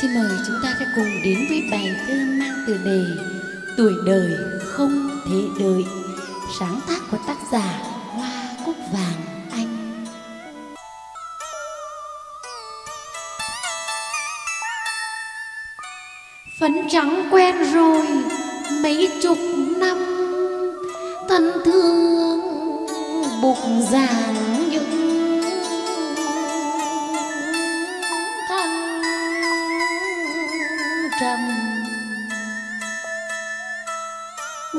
Xin mời chúng ta sẽ cùng đến với bài thơ mang tựa đề Tuổi đời không thể đợi, Sáng tác của tác giả Hoa Cúc Vàng Anh. Phấn trắng quen rồi mấy chục năm, Thân thương bụng già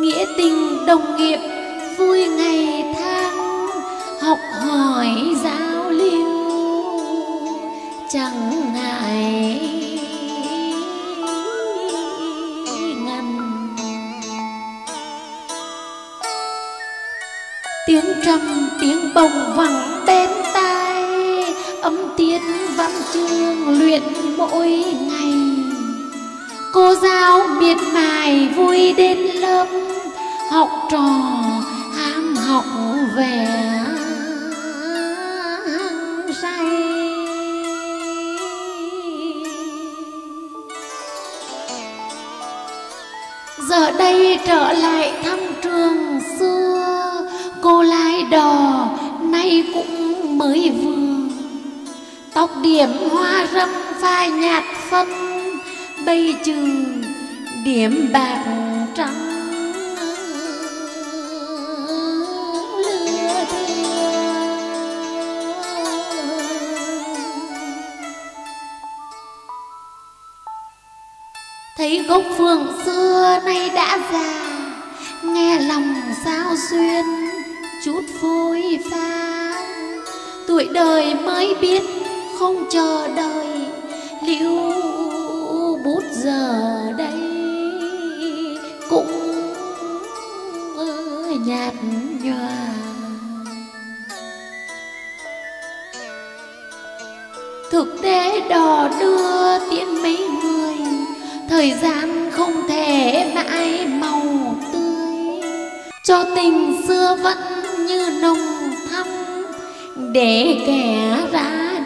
nghĩa tình đồng nghiệp, vui ngày tháng, học hỏi giao lưu. Chẳng ngại ngần. Tiếng trầm, tiếng bồng vẳng bên tai âm tiết văn chương luyện mỗi ngày. Cô giáo miệt mài vui đến lớp học trò, ham học vẻ say. Giờ đây trở lại thăm trường xưa, cô lai đò nay cũng mới vừa. Tóc điểm hoa râm, phai nhạt phân, bây trừ điểm bạc trắng. Thấy gốc phường xưa nay đã già, nghe lòng sao xuyên chút phôi pha tuổi đời mới biết không chờ đợi liễu bút giờ đây cũng nhạt nhòa. Thực tế đò đưa tiễn mấy người thời gian không thể mãi màu tươi. Cho tình xưa vẫn như nồng thắm. Để kẻ ra